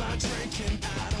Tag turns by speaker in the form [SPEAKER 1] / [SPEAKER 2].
[SPEAKER 1] My drinking out